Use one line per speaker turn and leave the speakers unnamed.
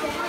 Yeah.